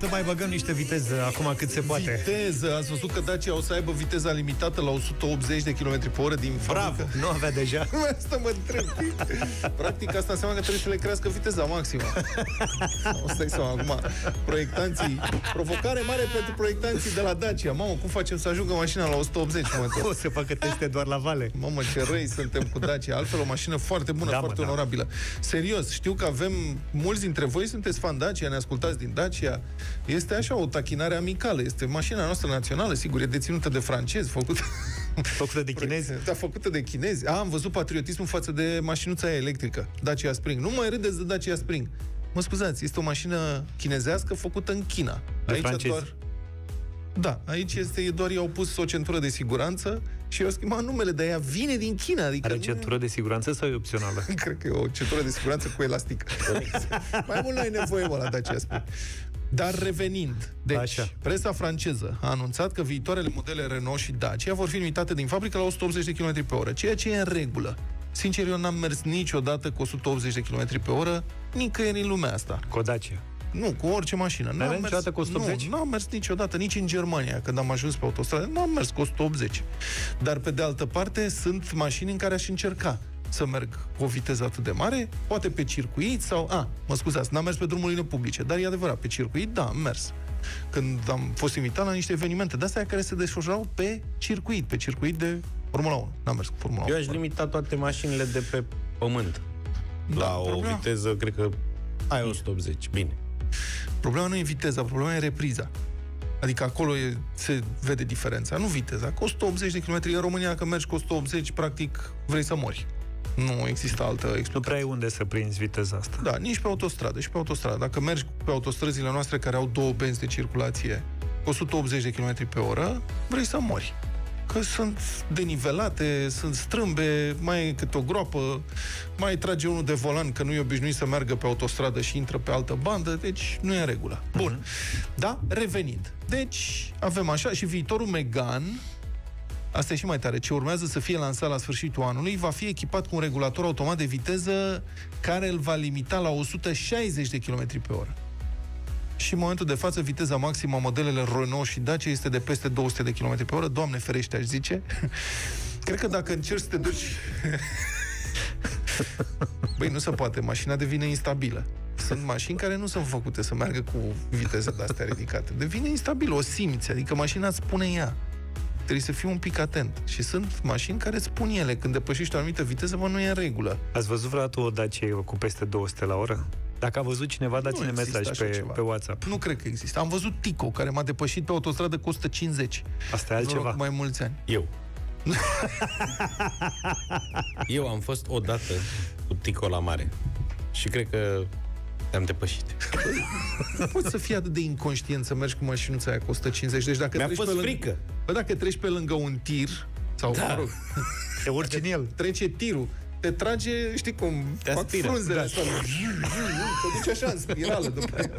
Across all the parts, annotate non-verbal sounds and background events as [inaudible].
Să mai băgăm niște viteză acum cât se poate. Viteză, ați văzut că Dacia o să aibă viteza limitată la 180 de km pe oră din Bravo, fabrică? nu avea deja. [laughs] Asta mă întreb. [laughs] Practic asta înseamnă că trebuie să le crească viteza maximă. O să dai seama acum. Proiectanții, provocare mare pentru proiectanții de la Dacia. Mamă, cum facem să ajungă mașina la 180 în momentul O să facă teste doar la vale. Mamă, ce răi suntem cu Dacia. Altfel, o mașină foarte bună, Da, mă, foarte da. onorabilă. Serios, știu că avem... Mulți dintre voi sunteți fan Dacia, ne ascultați din Dacia. Este așa o tachinare amicală. Este mașina noastră națională, sigur, e deținută de francezi, făcută... Făcută de chinezi. Da, făcută de chinezi. A, am văzut patriotismul față de mașinuța aia electrică, Dacia Spring. Nu mai râdeți de Dacia Spring. Mă scuzați, este o mașină chinezească făcută în China. De francezi. Da, aici este, e doar i-au pus o centură de siguranță și i-au schimbat numele, dar ea vine din China. Adică Are nu- centură de siguranță sau e opțională? [laughs] Cred că e o centură de siguranță cu elastic. [laughs] Mai mult n-ai nevoie, mă, la Dacia Spring. Dar revenind, deci, Așa. presa franceză a anunțat că viitoarele modele Renault și Dacia vor fi limitate din fabrică la 180 de km pe oră, ceea ce e în regulă. Sincer, eu n-am mers niciodată cu 180 de km pe oră, nicăieri în lumea asta. Codacia. Nu, cu orice mașină. N-ai mers niciodată cu 180? Nu, n-am mers niciodată, nici în Germania, când am ajuns pe autostradă, n-am mers cu 180. Dar, pe de altă parte, sunt mașini în care aș încerca să merg cu o viteză atât de mare, poate pe circuit sau... A, mă scuzați, n-am mers pe drumurile publice, dar e adevărat, pe circuit, da, am mers. Când am fost invitat la niște evenimente de-astea care se desfășurau pe circuit, pe circuit de Formula 1. N-am mers cu Formula 1. Eu aș limita toate mașinile de pe pământ. Da, la o problema- viteză, cred că ai 180. Bine. Problema nu e viteza, problema e repriza. Adică acolo e, se vede diferența, nu viteza. Cu 180 de km în România, că mergi cu 180, practic vrei să mori. Nu există altă Nu explicație. prea ai unde să prinzi viteza asta. Da, nici pe autostradă, și pe autostradă. Dacă mergi pe autostrăzile noastre care au două benzi de circulație cu 180 de km pe oră, vrei să mori. Că sunt denivelate, sunt strâmbe, mai e câte o groapă, mai trage unul de volan că nu e obișnuit să meargă pe autostradă și intră pe altă bandă, deci nu e în regulă. Bun. Da, revenind. Deci, avem așa și viitorul Megan, Asta e și mai tare. Ce urmează să fie lansat la sfârșitul anului va fi echipat cu un regulator automat de viteză care îl va limita la 160 de km pe oră. Și în momentul de față, viteza maximă a modelele Renault și Dacia este de peste 200 de km pe oră. Doamne ferește, aș zice. [laughs] Cred că dacă încerci să te duci... [laughs] Băi, nu se poate. Mașina devine instabilă. Sunt mașini care nu sunt făcute să meargă cu viteze de astea ridicate. Devine instabilă, o simți. Adică mașina îți spune ea trebuie să fii un pic atent. Și sunt mașini care îți spun ele, când depășești o anumită viteză, mă, nu e în regulă. Ați văzut vreodată o Dacia cu peste 200 la oră? Dacă a văzut cineva, dați-ne Nu există mesaj așa pe, ceva. pe WhatsApp. Nu cred că există. Am văzut Tico, care m-a depășit pe autostradă cu 150. Asta e În urmă altceva. cu mai mulți ani. Eu. [laughs] Eu am fost odată cu Tico la mare. Și cred că te-am depășit. Nu [laughs] poți să fii atât de inconștient să mergi cu mașinuța aia cu 150. Deci dacă Mi-a treci fost pe lângă... frică. Bă, dacă treci pe lângă un tir, sau, da. mă rog, [laughs] Te urci în el. [laughs] trece tirul, te trage, știi cum, Te fac aspiră. frunzele Da. astea. Te duci așa în spirală după aia.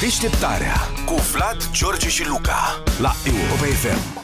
Deșteptarea cu Vlad, George și Luca la Europa FM.